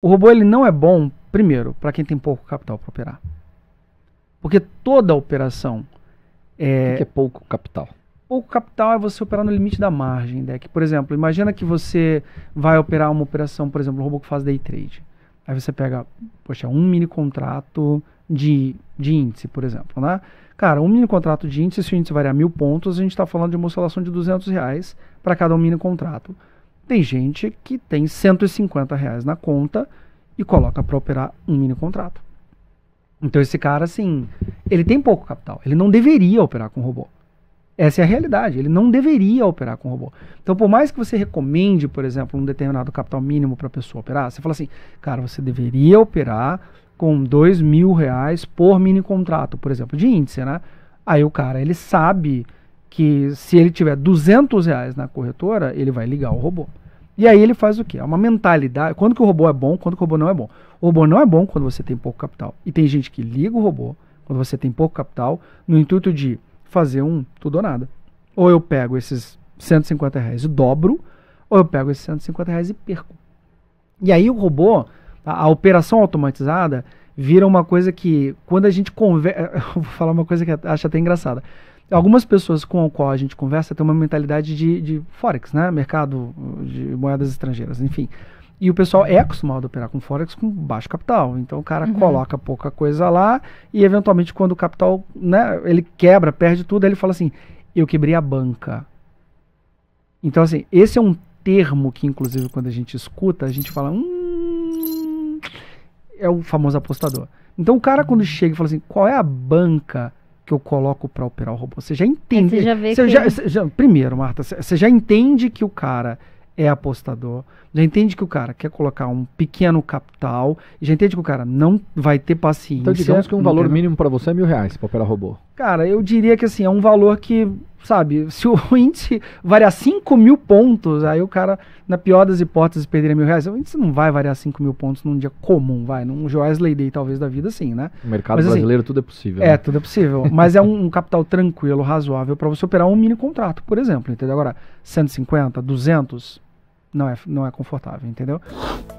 O robô ele não é bom, primeiro, para quem tem pouco capital para operar. Porque toda operação é... O que é pouco capital? Pouco capital é você operar no limite da margem, deck. Por exemplo, imagina que você vai operar uma operação, por exemplo, um robô que faz day trade. Aí você pega, poxa, um mini contrato de, de índice, por exemplo, né? Cara, um mini contrato de índice, se o índice variar mil pontos, a gente está falando de uma oscilação de 200 reais para cada um mini contrato. Tem gente que tem 150 reais na conta e coloca para operar um mini contrato. Então esse cara, assim, ele tem pouco capital. Ele não deveria operar com robô. Essa é a realidade. Ele não deveria operar com robô. Então, por mais que você recomende, por exemplo, um determinado capital mínimo para a pessoa operar, você fala assim, cara, você deveria operar com dois mil reais por mini contrato, por exemplo, de índice, né? Aí o cara, ele sabe que se ele tiver 200 reais na corretora, ele vai ligar o robô. E aí ele faz o quê? É uma mentalidade. Quando que o robô é bom, quando que o robô não é bom. O robô não é bom quando você tem pouco capital. E tem gente que liga o robô quando você tem pouco capital, no intuito de fazer um tudo ou nada. Ou eu pego esses 150 reais e dobro, ou eu pego esses 150 reais e perco. E aí o robô, a, a operação automatizada, vira uma coisa que, quando a gente conversa. vou falar uma coisa que acho até engraçada. Algumas pessoas com as qual a gente conversa têm uma mentalidade de, de Forex, né? Mercado de moedas estrangeiras, enfim. E o pessoal é acostumado a operar com Forex com baixo capital. Então o cara uhum. coloca pouca coisa lá e eventualmente quando o capital, né, ele quebra, perde tudo, ele fala assim: "Eu quebrei a banca". Então assim, esse é um termo que inclusive quando a gente escuta, a gente fala: "Hum, é o famoso apostador". Então o cara quando chega e fala assim: "Qual é a banca que eu coloco para operar o robô?". Você já entende. Você já vê você que... já, você já, primeiro, Marta, você já entende que o cara é apostador, já entende que o cara quer colocar um pequeno capital, já entende que o cara não vai ter paciência. Então digamos que um valor mínimo para você é mil reais para operar robô. Cara, eu diria que assim, é um valor que, sabe, se o índice variar 5 mil pontos, aí o cara, na pior das hipóteses, perderia mil reais. O índice não vai variar 5 mil pontos num dia comum, vai, num Joesley Day talvez da vida, sim, né? No mercado Mas, assim, brasileiro assim, tudo é possível. É, né? tudo é possível. Mas é um, um capital tranquilo, razoável para você operar um mini contrato, por exemplo, entendeu? Agora, 150, 200, não é, não é confortável, entendeu?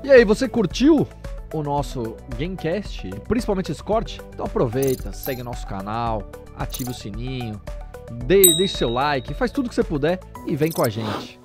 E aí, você curtiu o nosso Gamecast, principalmente esse corte? Então aproveita, segue nosso canal, ative o sininho, deixe seu like, faz tudo que você puder e vem com a gente.